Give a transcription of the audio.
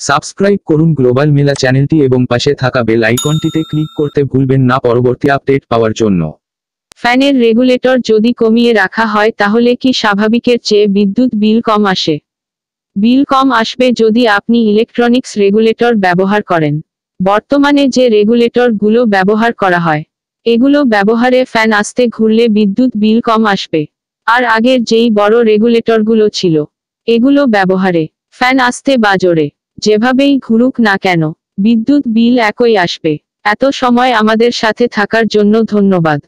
Subscribe করুন global মেলা চ্যানেলটি এবং পাশে থাকা বেল আইকনটিতে ক্লিক করতে ভুলবেন না পরবর্তী আপডেট পাওয়ার জন্য। ফ্যানের রেগুলেটর যদি কমিয়ে রাখা হয় তাহলে কি স্বাভাবিকের চেয়ে বিদ্যুৎ বিল কম আসে? বিল কম আসবে যদি আপনি ইলেকট্রনিক্স রেগুলেটর ব্যবহার করেন। বর্তমানে যে রেগুলেটরগুলো ব্যবহার করা হয়, এগুলো ব্যবহারে ফ্যান আসতে ঘুরলে বিদ্যুৎ বিল কম আসবে। আর আগের যেই বড় রেগুলেটরগুলো ছিল, এগুলো ব্যবহারে ফ্যান আসতে বাজরে যেভাবেই ঘুরুক না কেন, বিদ্যুৎ বিল একই আসবে। এত সময় আমাদের সাথে থাকার জন্য ধন্যবাদ।